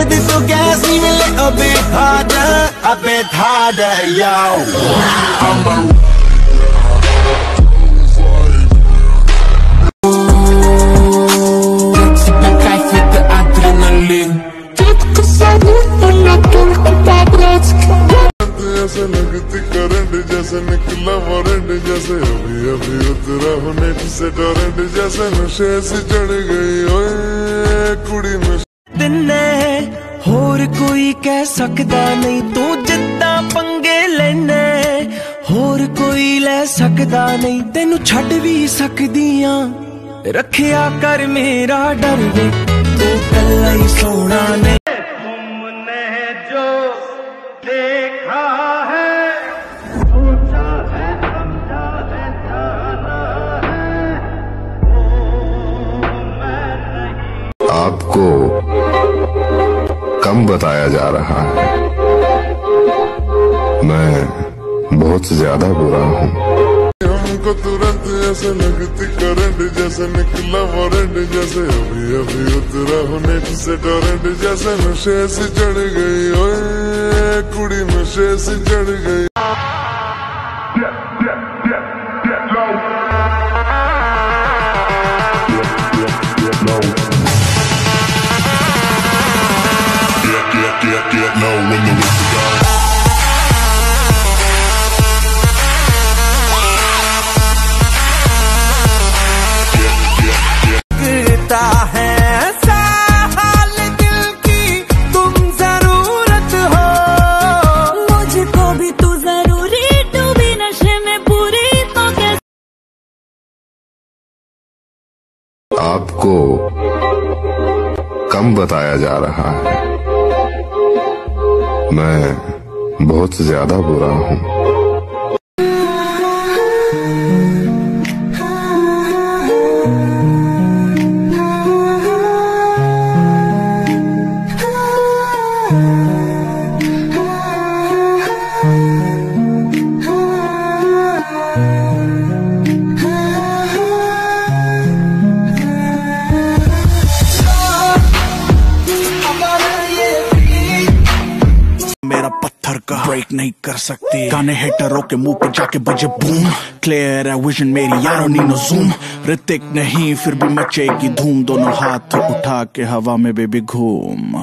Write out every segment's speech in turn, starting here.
But this so gas me a little bit harder, a bit harder, yo. I'm a with. ऐसे लगती current जैसे निकला warrant जैसे अभी अभी उतरा हूँ नेट से टोरेंट जैसे नशे से चढ़ गई ਹੋਰ ਕੋਈ ਕਹਿ ਸਕਦਾ ਨਹੀਂ, ਤੂੰ ਜਿੱਦਾਂ ਪੰਗੇ ਲੈਣਾ ਹੋਰ ਕੋਈ ਲੈ ਸਕਦਾ ਨਹੀਂ, ਤੈਨੂੰ ਛੱਡ ਵੀ ਸਕਦੀਆਂ। ਰੱਖਿਆ ਕਰ ਮੇਰਾ ਡਰ ਵੇ, ਤੂੰ ਕੱਲਾ ਹੀ ਸੋਣਾ ਨੇ कम बताया जा रहा है। मैं बहुत ज़्यादा बुरा हूँ। हमको तुरंत ऐसे लगती करंट जैसे निकला वारंट जैसे अभी अभी उतरा हूँ नेट से टोरेंट जैसे नशे से चढ़ गई ओए कुड़ी नशे से चढ़ गई। है ऐसा हाल दिल की तुम ज़रूरत हो। मुझको भी तू ज़रूरी तू भी नशे में पूरी तो आपको कम बताया जा रहा है। मैं बहुत ज़्यादा बुरा हूँ। ब्रेक नहीं कर सकती। गाने हेटरों के मुँह पे जाके बजे बूम क्लियर है विजन मेरी, यारो नीनो जूम ऋतिक नहीं, फिर भी मचेगी धूम। दोनों हाथ उठा के हवा में बेबी घूम।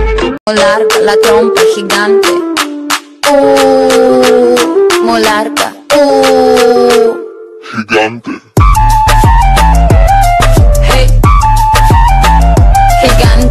larga la trompa gigante. Uh, muy larga, uh, gigante. Hey, gigante.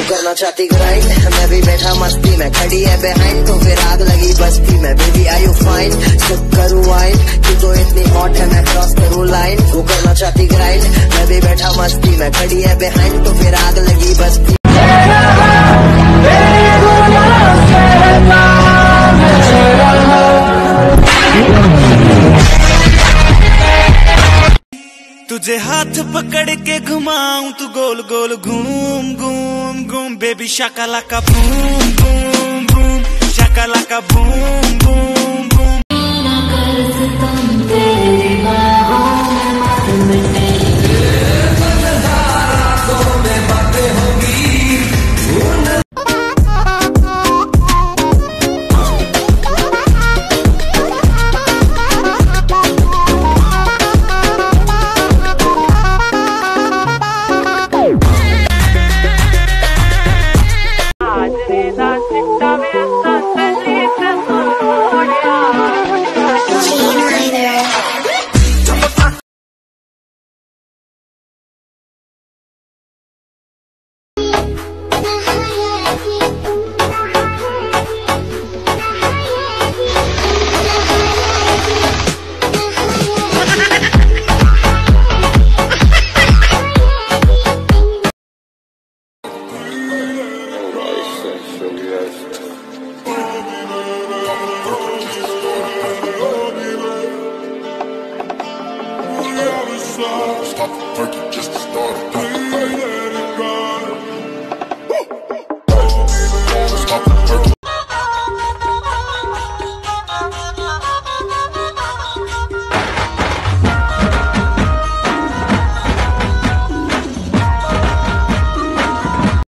वो करना चाहती ग्राइंड मैं भी बैठा मस्ती में, खड़ी है बिहाइंड तो फिर आग लगी बस्ती में बेबी आई यू फाइन सुख करू वाइन तू तो इतनी हॉट है, मैं क्रॉस करूँ लाइन तू करना चाहती ग्राइंड मैं भी बैठा मस्ती में, खड़ी है बिहाइंड तो फिर आग लगी बस्ती तुझे हाथ पकड़ के घुमाऊं, तू गोल गोल घूम घूम घूम बेबी शकला का बूम बूम बूम शकला का बूम बूम। Stop.